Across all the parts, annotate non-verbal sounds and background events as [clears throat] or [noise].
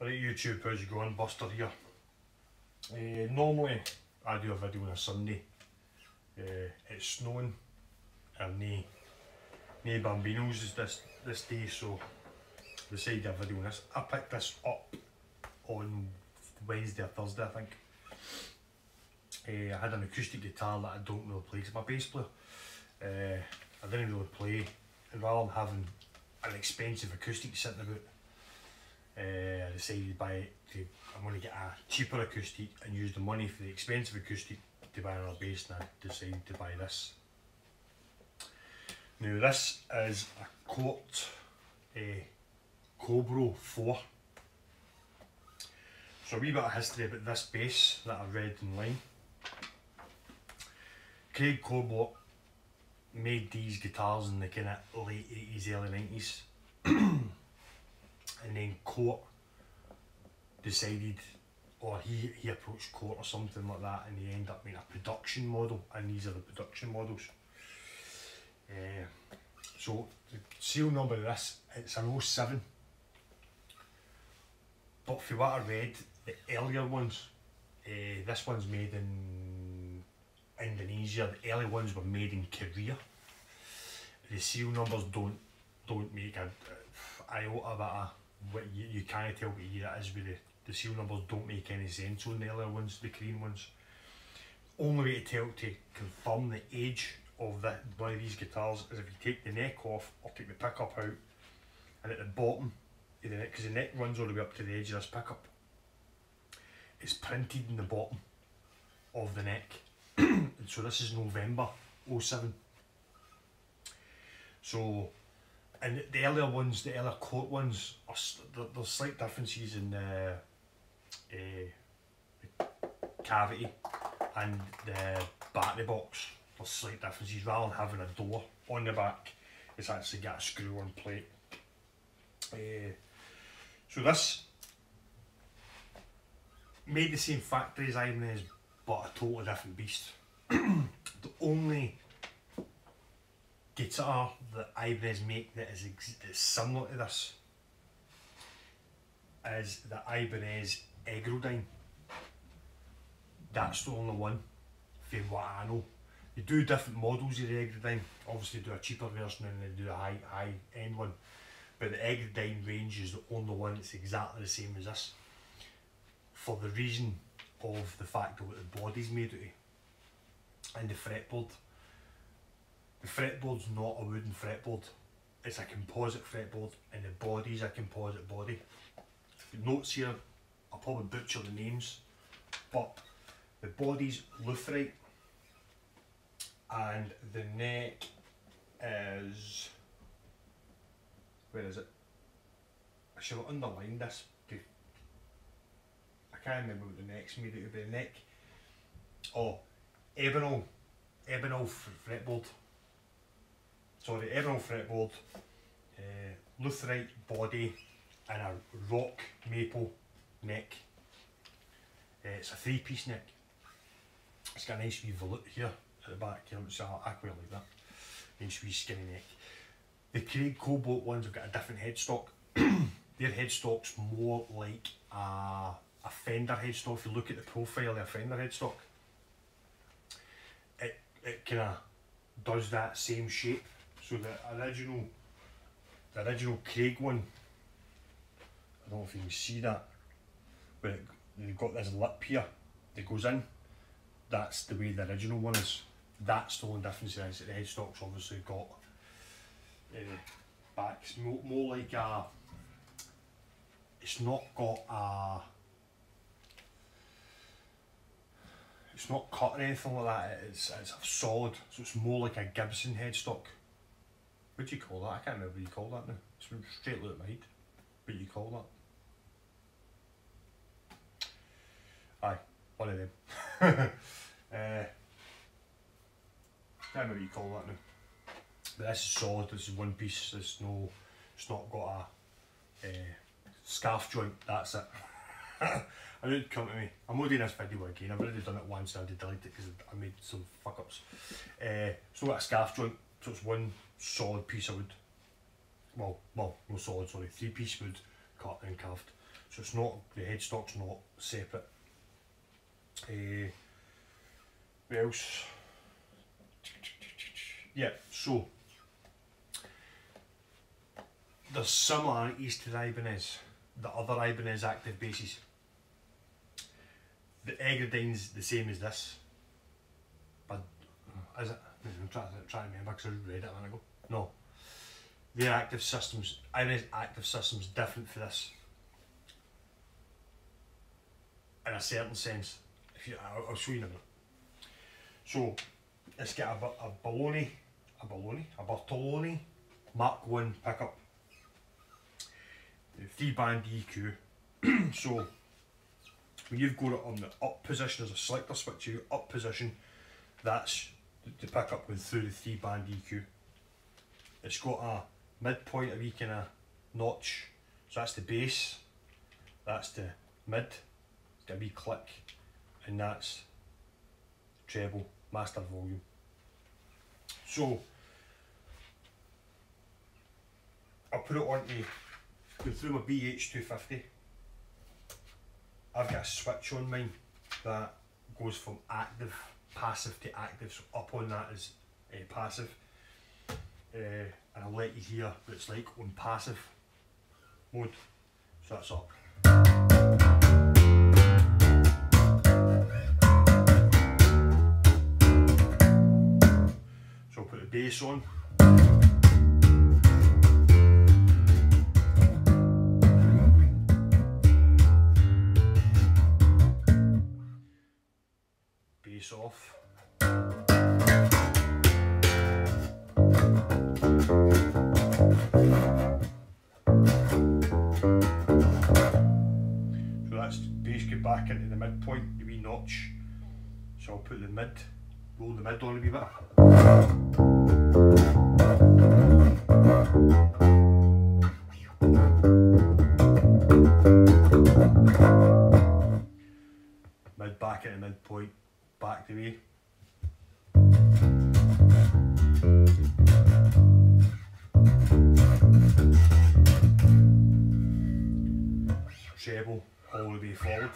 Right YouTube, how's it going? Buster here. Uh, normally I do a video on a Sunday. Uh, it's snowing and no, no bambinos is this, this day so decided a video on this. I picked this up on Wednesday or Thursday I think. Uh, I had an acoustic guitar that I don't really play because a bass player. Uh, I didn't really play and rather than having an expensive acoustic sitting about uh, I decided to buy to, I'm going to get a cheaper acoustic and use the money for the expensive acoustic to buy another bass and I decided to buy this. Now this is a Cort uh, Curbow 4. So a wee bit of history about this bass that I read online. Craig Curbow made these guitars in the kind of late 80s, early 90s. Cort decided, or he, he approached Cort or something like that, and he ended up being a production model, and these are the production models. Uh, so the seal number of this, it's an 07. But for what I read, the earlier ones, uh, this one's made in Indonesia, the early ones were made in Korea. The seal numbers don't don't make a, a iota of what you, you can't tell what year it is with the, the numbers don't make any sense on the earlier ones, the green ones. Only way to tell to confirm the age of the, one of these guitars is if you take the neck off or take the pickup out and at the bottom of the neck, because the neck runs all the way up to the edge of this pickup, it's printed in the bottom of the neck. [clears throat] and so this is November 07. So and the earlier ones, the earlier Cort ones, are there's slight differences in the, uh, the cavity and the battery box. There's slight differences. Rather than having a door on the back, it's actually got a screw-on plate. Uh, so this made the same factory as Ibanez, but a totally different beast. [clears throat] the only guitar that Ibanez make that is, similar to this is the Ibanez Ergodyne. That's the only one, from what I know. They do different models of the Ergodyne. Obviously, do a cheaper version and they do a high high end one. But the Ergodyne range is the only one that's exactly the same as this. For the reason of the fact of what the body's made out of and the fretboard. The fretboard's not a wooden fretboard, it's a composite fretboard and the body's a composite body. The notes here, I'll probably butcher the names, but the body's Luthite and the neck is, where is it? I should have underlined this. I can't remember what the neck's made out of, the neck. Oh, ebonol, ebonol fretboard sorry, Emerald fretboard, uh, Luthite body and a rock maple neck. Uh, it's a three piece neck. It's got a nice wee volute here at the back here, I, I quite like that. Nice wee skinny neck. The Craig Curbow ones have got a different headstock. [clears throat] Their headstock's more like a, a fender headstock. If you look at the profile of a fender headstock, it, it kind of does that same shape so the original, the original Craig one, I don't know if you can see that, but it, you've got this lip here that goes in. That's the way the original one is. That's the only difference is that the headstock's obviously got uh, backs more, more like a. It's not got a. It's not cut or anything like that. It's it's solid, so it's more like a Gibson headstock. What do you call that? I can't remember what you call that now. It's straight look my. What do you call that? Aye, one of them. [laughs] uh, can't remember what you call that now. But this is solid, this is one piece, it's no, it's not got a uh, scarf joint, that's it. [coughs] I knew it'd come to me. I'm not doing this video again, I've already done it once and I had to delete it because I made some fuck ups. Uh, it's not got a scarf joint, so it's one solid piece of wood. Well, well, no solid, sorry, three piece wood cut and carved. So it's not, the headstock's not separate. Uh, what else? Yeah, so there's similarities to the Ibanez, the other Ibanez active bases. The Ergodyne's the same as this, but is it? I'm trying, I'm trying to remember because I read it a minute ago. No, their active systems, Ibanez active systems different for this. In a certain sense, if you, I'll, I'll show you in a minute. So, it's got a, a Baloney, a Baloney, a Bartolini Mark 1 pickup. The three band EQ. [clears throat] so, when you've got it on the up position as a selector switch, you up position, that's the pickup going through the three band EQ. It's got a midpoint, a wee kind of notch, so that's the bass, that's the mid, a wee click, and that's treble, master volume. So, I put it on to go through my BH250. I've got a switch on mine that goes from active, passive to active. So up on that is uh, passive. Uh, and I'll let you hear what it's like on passive mode. So that's up. So I'll put the bass on. Bass off. So that's get back into the midpoint, the wee notch. So I'll put the mid, roll the mid on a wee bit. Mid back into the midpoint, the. Treble all the way forward.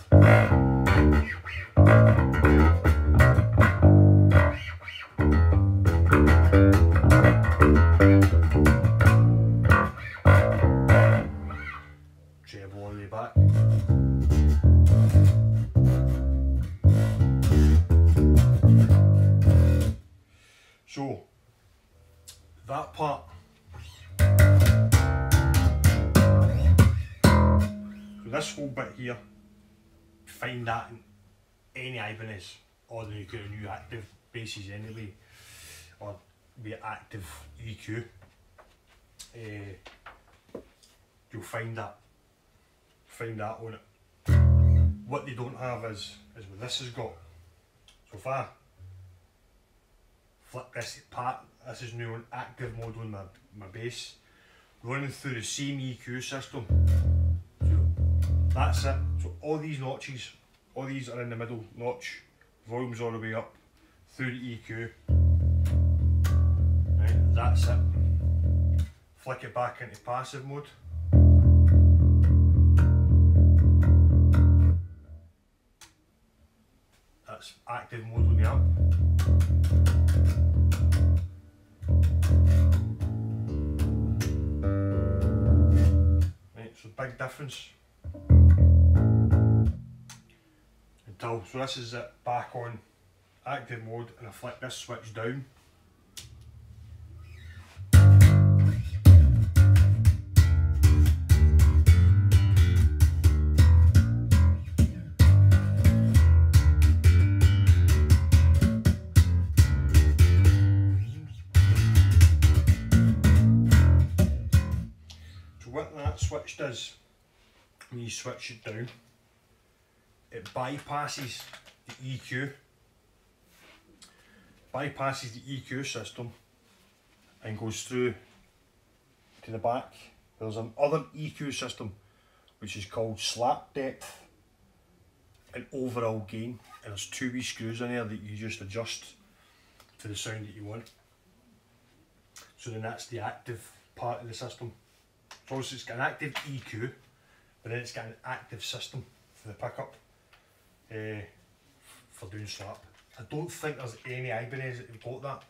So, that part. So this whole bit here, find that in any Ibanez, or the a new active bases anyway, or be active EQ. Uh, you'll find that, find that on it. What they don't have is, is what this has got. So far, flip this part, this is now on active mode on my, my bass, running through the same EQ system. So that's it. So all these notches, all these are in the middle notch, volume's all the way up through the EQ. Right, that's it. Flick it back into passive mode. That's active mode on the amp. Right, so big difference. Until, so this is it back on active mode and I flick this switch down. Does, when you switch it down, it bypasses the EQ, bypasses the EQ system and goes through to the back. There's another EQ system which is called slap depth and overall gain and there's two wee screws in there that you just adjust to the sound that you want. So then that's the active part of the system. So obviously it's got an active EQ but then it's got an active system for the pickup uh, for doing slap. I don't think there's any Ibanez that have got that.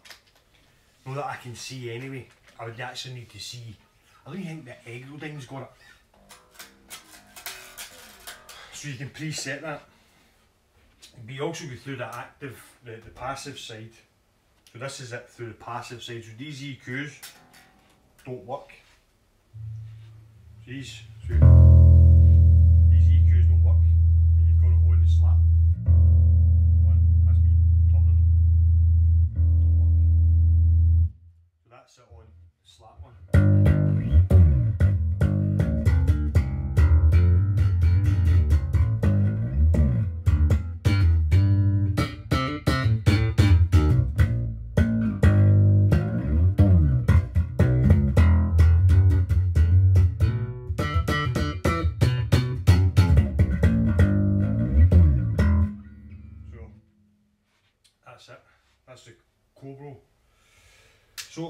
No that I can see anyway. I would actually need to see. I don't think the Ergodyne's got it. So you can preset that. But you also go through the active, the, the passive side. So this is it through the passive side. So these EQs don't work. These, so these EQs don't work you've got it on the slap.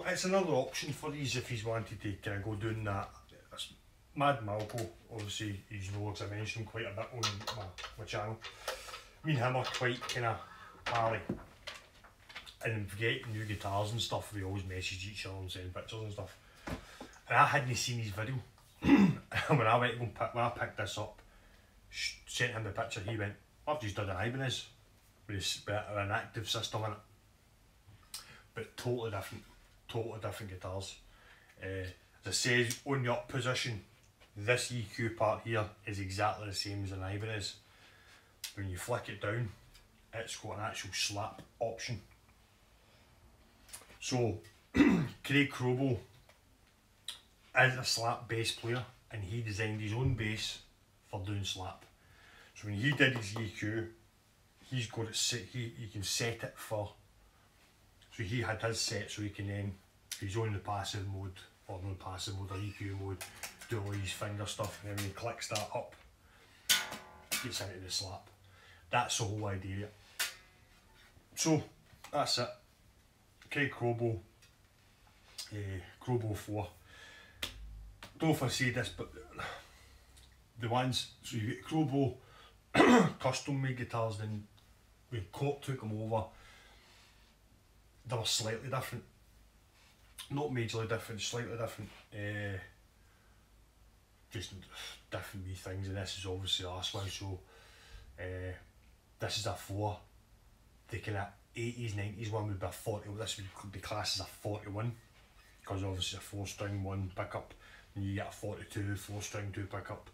It's another option for these if he's wanted to kind of go doing that. Mad Malco, obviously he's known as I mentioned quite a bit on my, my channel. Me and him are quite kind of pally. And get new guitars and stuff, we always message each other and send pictures and stuff. And I hadn't seen his video. [coughs] when I went to go pick, when I picked this up, sent him the picture, he went, I've just done an Ibanez with an active system in it. But totally different, totally different guitars. Uh, as I said, on up position, this EQ part here is exactly the same as an Ibanez. When you flick it down, it's got an actual slap option. So, [clears throat] Craig Curbow is a slap bass player and he designed his own bass for doing slap. So when he did his EQ, he's got it set, he, he can set it for, so he had his set so he can then, he's on the passive mode, or non passive mode or EQ mode, do all his finger stuff and then when he clicks that up, gets into the slap. That's the whole idea. So, that's it. Craig Curbow, uh, Curbow 4. Don't say this, but the ones, so you get Curbow [coughs] custom made guitars, then when Cop took them over, they were slightly different. Not majorly different, slightly different. Uh, just different wee things, and this is obviously the last one, so uh, this is a 4. The kind of 80s, 90s one would be a 40, this would be classed as a 41, because obviously a 4 string one pickup, and you get a 42, 4 string 2 pickup.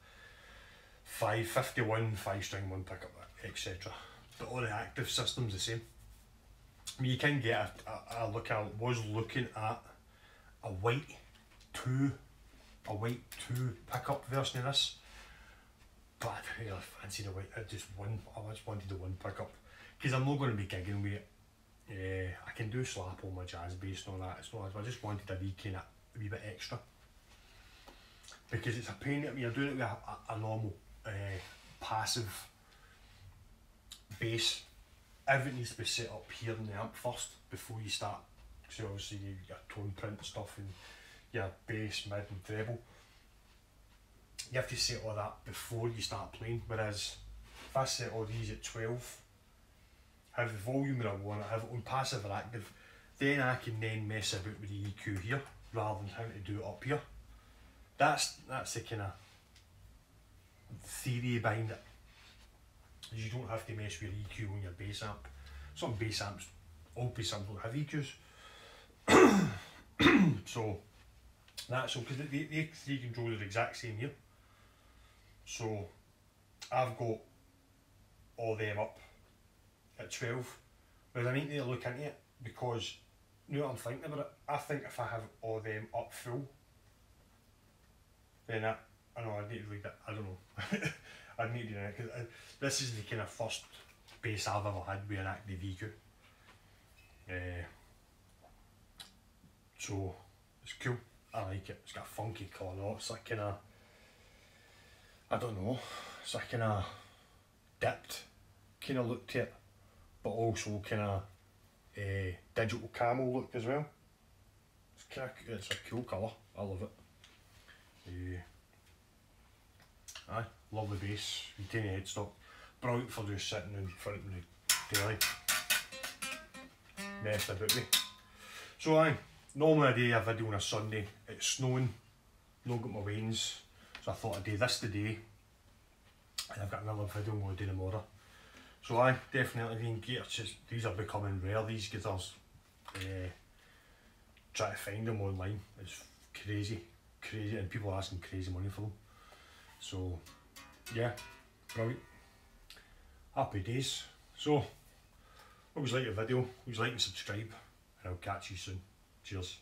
551, 5 string 1 pickup, etc. But all the active systems the same. I mean, you can get a, a, a look, I was looking at a white 2, a white 2 pickup version of this. But I really fancy the white, I just one, I just wanted the one pickup. Because I'm not going to be gigging with it. Uh, I can do slap on my jazz bass and all that, it's not, I just wanted a wee kind of, a wee bit extra. Because it's a pain, I mean, you're doing it with a, a, a normal uh, passive bass. Everything needs to be set up here in the amp first before you start. So obviously you get tone print stuff and your bass, mid and treble. You have to set all that before you start playing. Whereas if I set all these at 12, have the volume that I want, have it on passive or active, then I can then mess about with the EQ here rather than having to do it up here. That's that's the kind of theory behind it. Is you don't have to mess with EQ on your bass amp. Some bass amps, all bass amps don't have EQs. [coughs] so that's all because the, the three controls are the exact same here. So I've got all them up at 12. But I need to look into it because you know what I'm thinking about it? I think if I have all them up full, then I, I know I need to read it. I don't know. [laughs] I need to because this is the kind of first bass I've ever had with an active EQ. Uh, so it's cool. I like it. It's got a funky colour. It's like kind of, I don't know. It's like kind of dipped kind of look to it, but also kind of uh, digital camel look as well. It's kind of it's a cool colour. I love it. Uh, Aye, lovely bass, tiny headstock. Brilliant for just sitting in front of the telly. Messed about me. So I normally I do a video on a Sunday, it's snowing, not got my wains, so I thought I'd do this today, and I've got another video I'm going to do tomorrow. So I definitely guitars, these are becoming rare, these guitars. Uh, try to find them online, it's crazy, crazy, and people are asking crazy money for them. So, yeah, brilliant. Happy days. So, you like the video, you like and subscribe, and I'll catch you soon. Cheers.